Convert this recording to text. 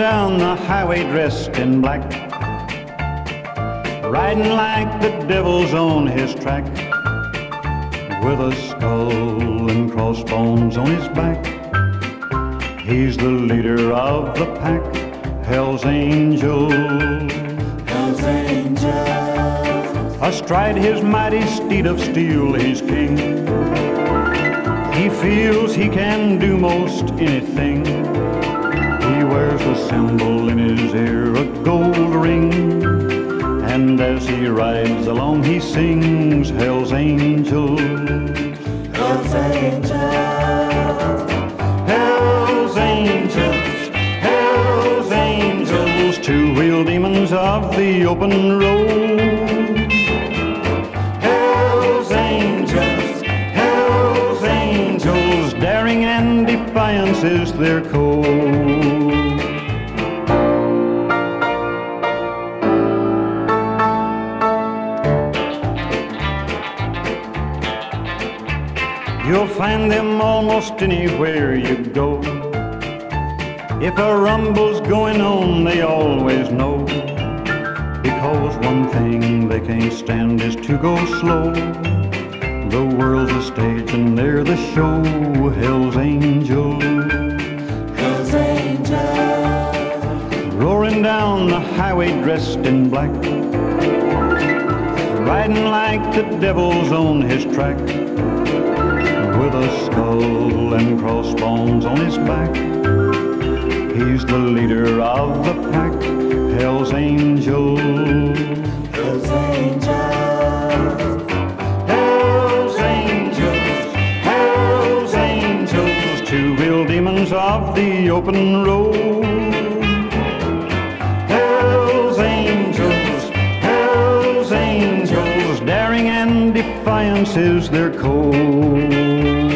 down the highway dressed in black, riding like the devil's on his track, with a skull and crossbones on his back. He's the leader of the pack, Hell's Angel. Hell's Angel. Astride his mighty steed of steel, he's king. He feels he can do most anything. A symbol in his ear, a gold ring. And as he rides along, he sings Hell's Angel. Hell's Angel. Hell's Angels, Hell's Angels, two-wheel demons of the open road. Hell's Angels, Hell's Angels, daring and defiance is their code. You'll find them almost anywhere you go. If a rumble's going on, they always know. Because one thing they can't stand is to go slow. The world's a stage and they're the show. Hell's Angels. Hell's Angel. Roaring down the highway dressed in black. Riding like the devil's on his track. With a skull and crossbones on his back. He's the leader of the pack, Hell's Angel. Hell's Angel. Hell's Angels, Hell's Angels, two-wheel demons of the open road. Defiance is their code.